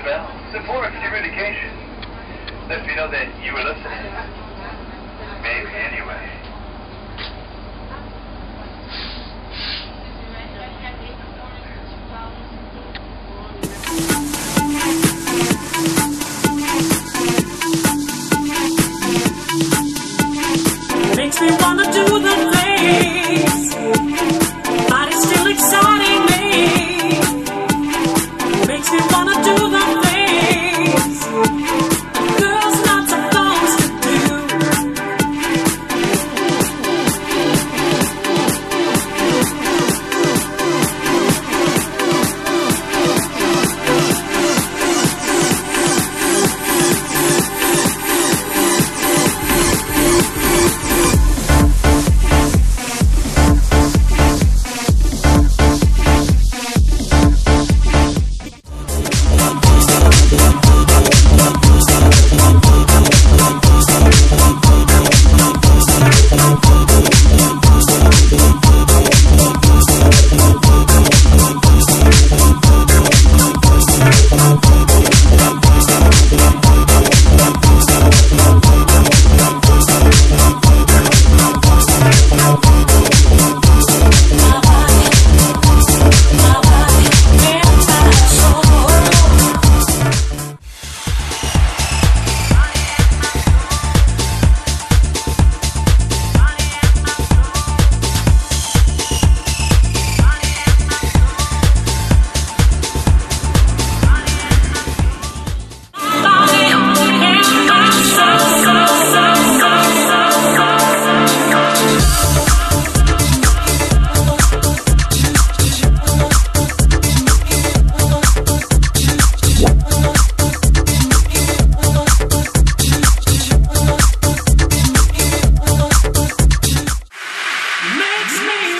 the bell. It's important communication. Let me know that you were listening. Maybe anyway. me.